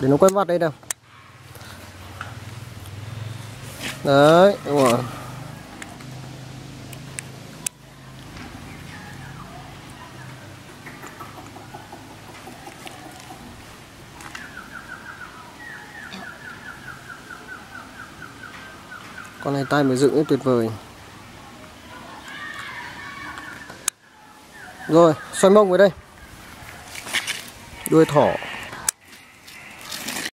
để nó quay mặt đây nào. Đấy, đúng rồi. Con này tay mới dựng ấy, tuyệt vời. Rồi, xoay mông vào đây. Đuôi thỏ.